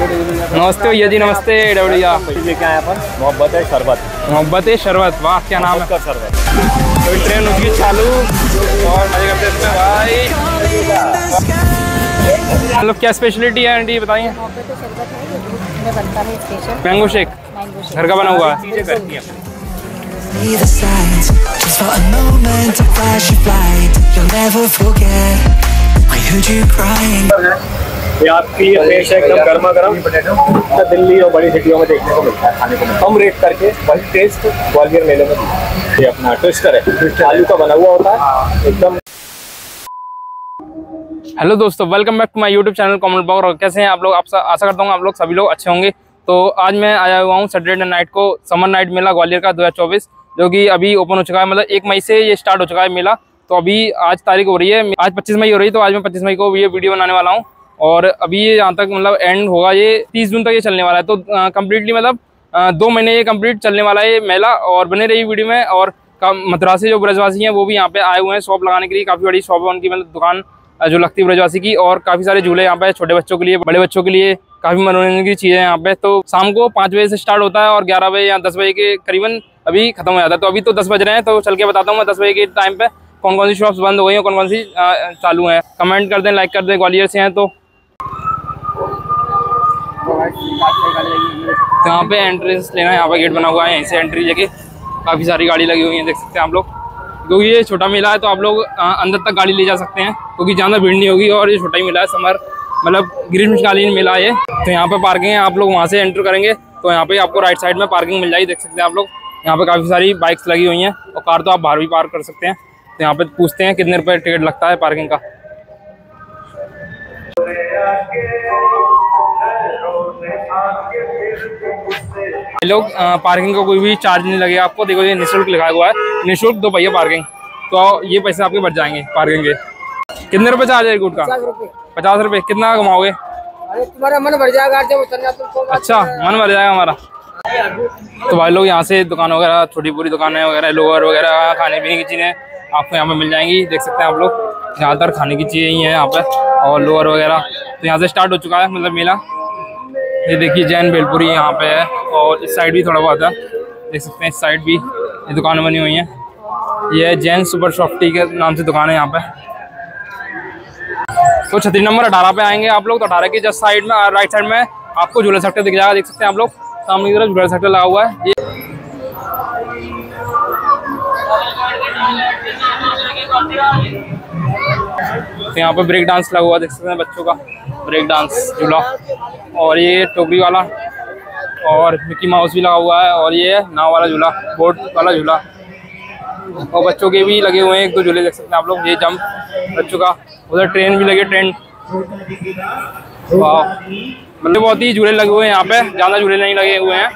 नमस्ते भैया जी नमस्ते डबड़िया ये क्या है अपन मोहब्बत है शरबत मोहब्बत शरबत वाह क्या नाम है? का शरबत। तो ट्रेन उसकी चालू। और मज़े करते हैं भाई। मतलब क्या स्पेशलिटी है आंटी बताइए। मोहब्बत तो शरबत है है मैंगो शेक। घर का बना हुआ है। the signs Just for a moment, a light You'll never forget. I heard you crying. ये आपके लिए एकदम गर्मा गर्म तो दिल्ली और बड़ी सिटियों में देखने को मिलता है खाने को कम रेट करके वही टेस्ट ग्वालियर मेले में ये अपना ट्विस्टर है आलू का बना हुआ होता है एकदम। हेलो दोस्तों welcome back to my YouTube channel comment box और कैसे हैं आप लोग? आप आशा करता हूँ आप लोग सभी लोग अच्छे होंगे। तो आज मैं आया हुआ हूँ सैटरडे नाइट को समर नाइट मेला ग्वालियर का 2024 जो कि अभी ओपन हो चुका है। मतलब एक मई से ये स्टार्ट हो चुका है मेला। तो अभी आज तारीख हो रही है आज 25 मई हो रही है तो आज मैं 25 मई को ये वीडियो बनाने वाला हूँ। और अभी ये यहाँ तक मतलब एंड होगा ये 30 जून तक ये चलने वाला है। तो कम्प्लीटली मतलब दो महीने ये कंप्लीट चलने वाला है ये मेला और बने रही वीडियो में और मद्रासी जो ब्रजवासी हैं वो भी यहाँ पे आए हुए हैं शॉप लगाने के लिए। काफ़ी बड़ी शॉप है उनकी मतलब दुकान जो लगती है ब्रजवासी की और काफ़ी सारे झूले यहाँ पे छोटे बच्चों के लिए, बड़े बच्चों के लिए काफ़ी मनोरंजन की चीज़ें यहाँ पे। तो शाम को पाँच बजे से स्टार्ट होता है और ग्यारह बजे या दस बजे के करीबन अभी खत्म हो जाता है। तो अभी तो दस बज रहे हैं तो चल के बताता हूँ मैं दस बजे के टाइम पे कौन कौन सी शॉप्स बंद हो गई हैं कौन कौन सी चालू हैं। कमेंट कर दें लाइक कर दें, ग्वालियर से हैं तो तो यहाँ पे एंट्रेंस लेना है, यहाँ पे गेट बना हुआ है, यहीं से एंट्री लेके काफ़ी सारी गाड़ी लगी हुई है, देख सकते हैं आप लोग। क्योंकि ये छोटा मेला है तो आप लोग अंदर तक गाड़ी ले जा सकते हैं, क्योंकि ज़्यादा भीड़ नहीं होगी और ये छोटा ही मेला है, समर मतलब ग्रीष्मकालीन मेला है। तो यहाँ पे पार्किंग है, आप लोग वहाँ से एंटर करेंगे तो यहाँ पे आपको राइट साइड में पार्किंग मिल जाएगी, देख सकते हैं आप लोग। यहाँ पे काफ़ी सारी बाइक्स लगी हुई हैं, और कार तो आप बाहर भी पार्क कर सकते हैं। तो यहाँ पे पूछते हैं कितने रुपये टिकट लगता है पार्किंग का। लोग पार्किंग का कोई भी चार्ज नहीं लगेगा आपको देखो ये निःशुल्क लिखा हुआ है। निःशुल्क दो पहिया पार्किंग तो ये पैसे आपके बच जाएँगे पार्किंग के। कितने रुपए चार्ज है गुड का? पचास रुपए। कितना कमाओगे? तुम्हारा मन भर जाएगा जब उतरना अच्छा मन भर जाएगा हमारा। तो भाई लोग यहाँ से दुकान वगैरह छोटी पूरी दुकानें वगैरह लोअर वगैरह खाने पीने की चीज़ें आपको यहाँ पे मिल जाएँगी। देख सकते हैं आप लोग ज़्यादातर खाने की चीज़ें ही हैं यहाँ पे और लोअर वगैरह। तो यहाँ से स्टार्ट हो चुका है मतलब मेला। ये देखिए जैन बेलपुरी यहाँ पे है और इस साइड भी थोड़ा बहुत है। देख सकते हैं इस साइड भी ये दुकानें बनी हुई हैं। ये है जैन सुपर सॉफ्टी के नाम से दुकान है यहाँ पे। तो छतरी नंबर अठारह पे आएँगे आप लोग। तो अठारह की जस्ट साइड में राइट साइड में आपको झूला सेक्टर दिख जाएगा, देख सकते हैं आप लोग। सामने की तरफ़ झूला सेक्टर लगा हुआ है। ये तो यहाँ पे ब्रेक डांस लगा हुआ, देख सकते हैं बच्चों का ब्रेक डांस झूला। और ये टोकरी वाला और मिकी माउस भी लगा हुआ है और ये नाव वाला झूला बोट वाला झूला। और बच्चों के भी लगे हुए हैं, एक दो झूले देख सकते हैं आप लोग, ये जंप बच्चों का। उधर ट्रेन भी लगे ट्रेन मतलब बहुत ही झूले लगे हुए हैं यहाँ पे, ज़्यादा झूले नहीं लगे हुए हैं।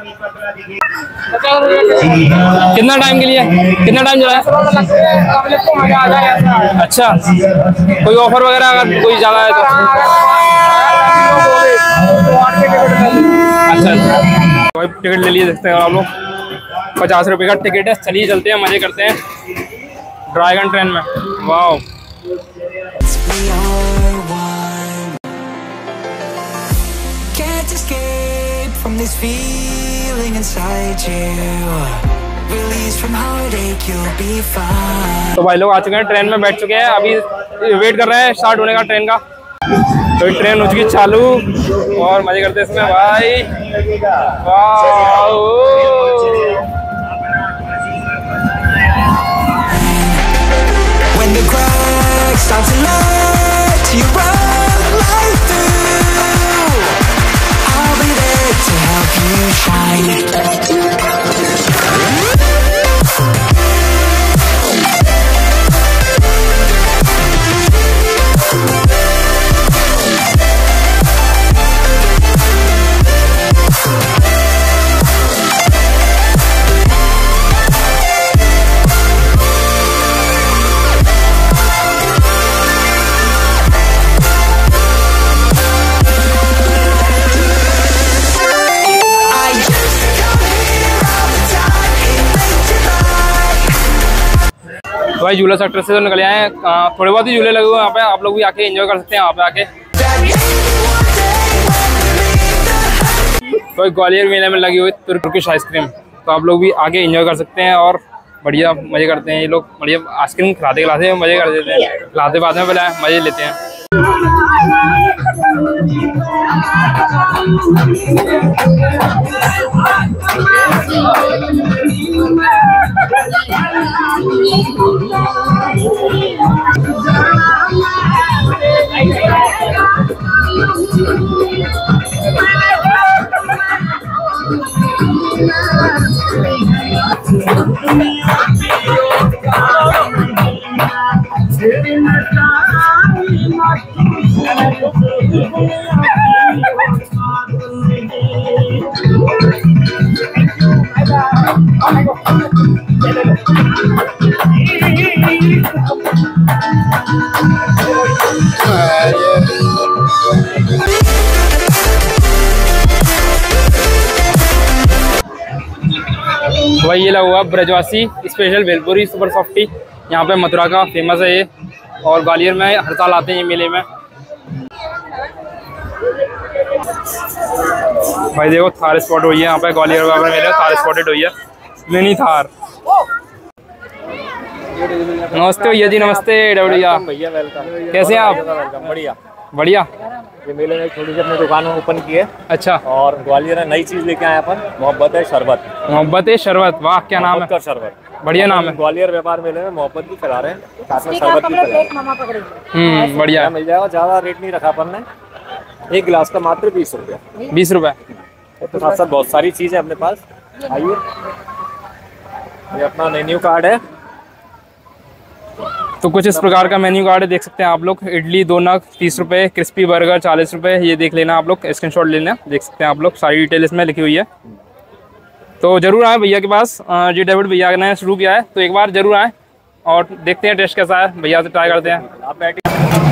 कितना टाइम के लिए? कितना टाइम चला? है अच्छा कोई ऑफ़र वगैरह अगर कोई ज़्यादा है तो? अच्छा टिकट ले लिए देखते हैं आप लोग। पचास रुपये का टिकट है, चलिए चलते हैं, मज़े करते हैं। ड्रैगन ट्रेन में। वाह तो भाई लोग आ चुके हैं ट्रेन में बैठ चुके हैं अभी वेट कर रहे हैं स्टार्ट होने का ट्रेन का तो ट्रेन हो चुकी चालू और मज़े करते हैं इसमें भाई When the cracks start to mine. भाई झूला सेक्टर से तो निकले आए थोड़े बहुत ही झूले लगे हुए यहाँ पे आप लोग भी आके एंजॉय कर सकते हैं यहाँ पे आके। कोई ग्वालियर मेले में लगी हुई तुर्किश आइसक्रीम तो आप लोग भी आके एंजॉय कर सकते हैं और बढ़िया मज़े करते हैं ये लोग। बढ़िया आइसक्रीम खिलाते खिलाते हैं मज़े कर देते हैं। खिलाते बाद में पहले मज़े लेते हैं। Oh my god. भाई ये लगा हुआ Brajwasi special bhelpuri super softy यहाँ पे मथुरा का फ़ेमस है ये। और ग्वालियर में हर साल आते हैं ये मेले में। भाई देखो थार स्पॉट हुई है यहाँ पे, ग्वालियर वगैरह मेले में थार स्पॉटेड हुई है। मिनी थार। नमस्ते भैया जी नमस्ते भैया भैया वेलकम कैसे हैं आप? बढ़िया। बढ़िया। ये मेले में थोड़ी सी अपनी दुकान में ओपन की है। अच्छा। और ग्वालियर में नई चीज़ लेके आए अपन मोहब्बत है शरबत। मोहब्बत है शरबत वाह क्या नाम है? शरबत। बढ़िया नाम है। ग्वालियर व्यापार मेले में मोहब्बत भी खिला रहे हैं। साथ में शरबत भी हम्म हैं बढ़िया। मिल जाएगा? ज़्यादा रेट नहीं रखा अपन ने। एक गिलास का मात्र बीस रुपया। बीस रुपए तो साथ साथ बहुत सारी चीज़ें अपने पास। आइए। ये अपना मेन्यू कार्ड है। तो कुछ इस प्रकार का मेन्यू कार्ड देख सकते हैं आप लोग। इडली दो नग तीस रुपये क्रिस्पी बर्गर चालीस रुपये ये देख लेना आप लोग। स्क्रीन शॉट लेना, देख सकते हैं आप लोग। सारी डिटेल इसमें लिखी हुई है। तो ज़रूर आए भैया के पास। जी डेविड भैया ने शुरू किया है। तो एक बार ज़रूर आए और देखते हैं टेस्ट कैसा है। भैया से ट्राई करते हैं। आप बैठिए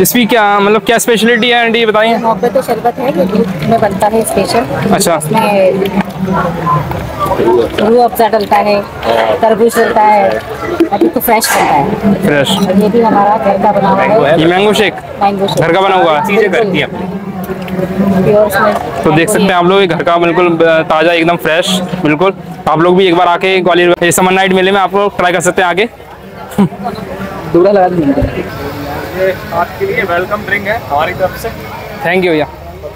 इसकी क्या मतलब क्या स्पेशलिटी है आंटी बताइए। मोहब्बत तो शरबत है जो दूध में बनता है स्पेशल अच्छा। इसमें रूह अफ़ज़ा डलता है तरबूज डलता है अभी तो फ्रेश बनता है। फ्रेश ये भी हमारा घर का बना हुआ है। ये मैंगो शेक मैंगो शेक घर का बना हुआ है। चीज़ें करती हैं तो देख सकते हैं आप लोग घर का बिल्कुल ताज़ा एकदम फ्रेश बिल्कुल। आप लोग भी एक बार आके ग्वालियर ये समर नाइट मेले में आप लोग ट्राई कर सकते हैं आगे। ये आपके लिए वेलकम ड्रिंक है हमारी तरफ़ से। थैंक यू भैया।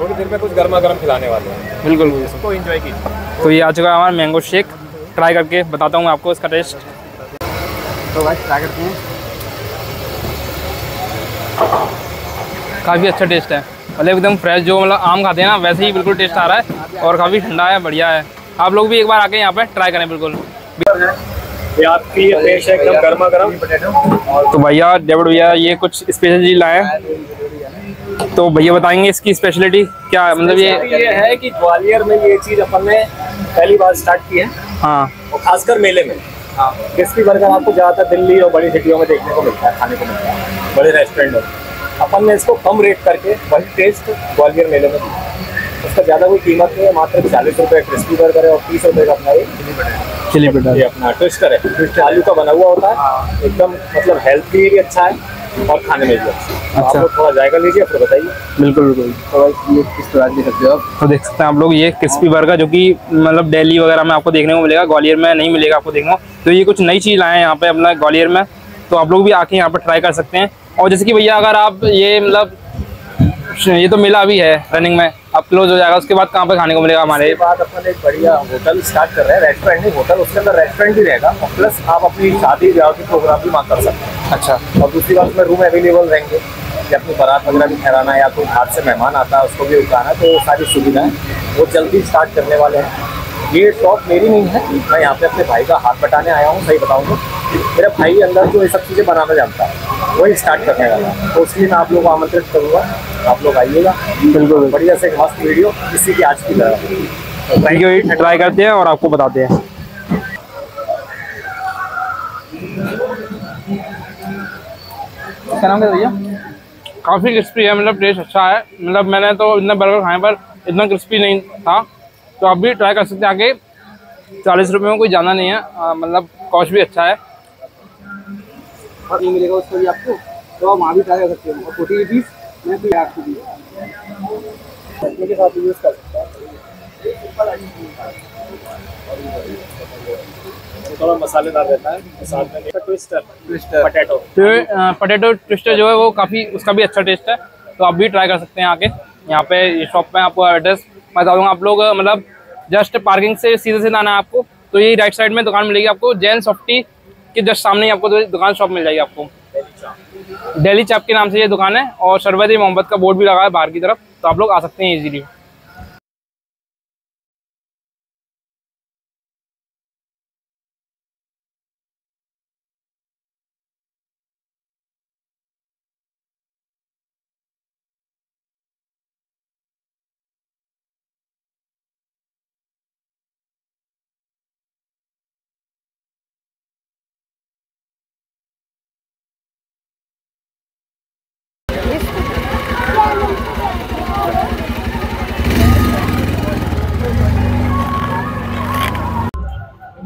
थोड़ी देर में कुछ गर्मा गर्म खिलाने वाले हैं। बिल्कुल इसको एंजॉय कीजिए। तो ये आ चुका है हमारा मैंगो शेक ट्राई करके बताता हूँ आपको इसका टेस्ट तो भाई ट्राई करते हैं। काफ़ी अच्छा टेस्ट है। मतलब एकदम फ्रेश जो मतलब आम खाते हैं ना वैसे ही बिल्कुल टेस्ट आ रहा है और काफ़ी ठंडा है बढ़िया है। आप लोग भी एक बार आके यहाँ पे ट्राई करें बिल्कुल। ये आपके एकदम गर्मा गर्म। तो भैया डेविड भैया ये कुछ स्पेशल चीज़ लाए हैं। तो भैया बताएँगे इसकी स्पेशलिटी क्या है मतलब ये ये है कि ग्वालियर में ये चीज़ अपन ने पहली बार स्टार्ट की है। हाँ। खासकर मेले में। क्रिस्पी बर्गर आपको ज़्यादातर दिल्ली और बड़ी सिटियों में देखने को मिलता है खाने को मिलता है। बड़े रेस्टोरेंट में। अपन ने इसको कम रेट करके वही टेस्ट ग्वालियर मेले में उसका ज़्यादा कोई कीमत नहीं है मात्र चालीस रुपए क्रिस्पी बर्गर है और तीस रुपये का अपना ये चिली पटार ये अपना ट्विस्टर है ट्विस्टर आलू का बना हुआ होता है। एकदम मतलब हेल्थ के लिए भी अच्छा है और खाने में भी अच्छा है। तो आप अच्छा। लोग थोड़ा जायका लीजिए फिर बताइए। बिल्कुल बिल्कुल। तो ये किस तरह देख सकते हो आप? तो देख सकते हैं आप लोग ये क्रिस्पी बर्गर जो कि मतलब दिल्ली वगैरह में आपको देखने को मिलेगा ग्वालियर में नहीं मिलेगा आपको देखने को। तो ये कुछ नई चीज़ लाए हैं यहाँ पे अपना ग्वालियर में। तो आप लोग भी आके यहाँ पर ट्राई कर सकते हैं। और जैसे कि भैया अगर आप ये मतलब ये तो मिला अभी है रनिंग में। अब क्लोज हो जाएगा उसके बाद कहाँ पे खाने को मिलेगा हमारे? बाद अपन एक बढ़िया होटल स्टार्ट कर रहे हैं रेस्टोरेंट नहीं होटल उसके अंदर रेस्टोरेंट भी रहेगा और प्लस आप अपनी शादी ब्याह के प्रोग्राम भी वहाँ कर सकते हैं। अच्छा। और दूसरी बात उसमें रूम अवेलेबल रहेंगे या अपनी बारात वगैरह भी ठहराना या कोई हाथ से मेहमान आता है उसको भी उठाना तो सारी सुविधाएँ वो जल्दी स्टार्ट करने वाले हैं। ये शॉप मेरी नहीं है मैं यहाँ पे अपने भाई का हाथ बटाने आया हूँ सही बताऊँ तो। मेरा भाई अंदर जो ये सब चीज़ें बनाना जानता है वही स्टार्ट करने वाला तो उसके लिए मैं आप लोगों को आमंत्रित करूँगा। आप लोग आइएगा। बिल्कुल बढ़िया से एक मस्त वीडियो इसी की आज की तरह। थैंक यू ट्राई करते हैं और आपको बताते हैं। क्या नाम है भैया? काफ़ी क्रिस्पी है मतलब टेस्ट अच्छा है। मतलब मैंने तो इतना बर्गर खाए पर इतना क्रिस्पी नहीं था। तो आप भी ट्राई कर सकते हैं। आगे चालीस रुपये में कोई जाना नहीं है। मतलब कॉस्ट भी अच्छा है। और ये मिलेगा उसको भी आपको। तो आप वहाँ भी ट्राई कर सकते हो। और फोर्टी रुपीज़ मैं भी आपको भी चटनी के साथ यूज़ कर सकते हैं। थोड़ा मसालेदार रहता है। साथ में twister twister potato potato twister जो है वो काफ़ी उसका भी अच्छा टेस्ट है। तो आप भी ट्राई कर सकते हैं आके यहाँ पे ये शॉप में आपको एड्रेस मैं बता दूँगा। आप लोग मतलब जस्ट पार्किंग से सीधे सीधे आना है आपको। तो ये राइट साइड में दुकान मिलेगी आपको। जैन सॉफ्टी के जस्ट सामने ही आपको तो दुकान शॉप मिल जाएगी आपको। डेली चाप। के नाम से ये दुकान है और सरवदी मोहम्मद का बोर्ड भी लगा है बाहर की तरफ़ तो आप लोग आ सकते हैं इजीली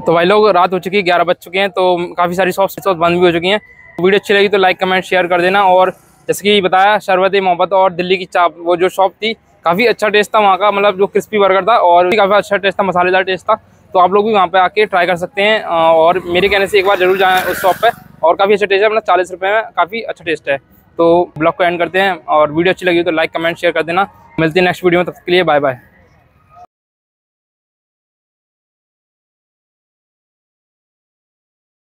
तो भाई लोग, रात हो चुकी है, ग्यारह बज चुके हैं तो काफ़ी सारी शॉप्स इस बंद भी हो चुकी हैं। वीडियो अच्छी लगी तो लाइक कमेंट शेयर कर देना। और जैसे कि बताया, शरबत, मोहब्बत और दिल्ली की चाप, वो जो शॉप थी, काफ़ी अच्छा टेस्ट था वहाँ का मतलब जो क्रिस्पी बर्गर था, और काफ़ी अच्छा टेस्ट था, मसालेदार टेस्ट था। तो आप लोग भी वहाँ पे आके ट्राई कर सकते हैं और मेरे कहने से एक बार ज़रूर जाएँ उस शॉप पे, और काफ़ी अच्छा टेस्ट है मतलब चालीस रुपये में काफ़ी अच्छा टेस्ट है। तो ब्लॉग को एंड करते हैं, और वीडियो अच्छी लगी तो लाइक कमेंट शेयर कर देना। मिलती है नेक्स्ट वीडियो में, तब के लिए बाय बाय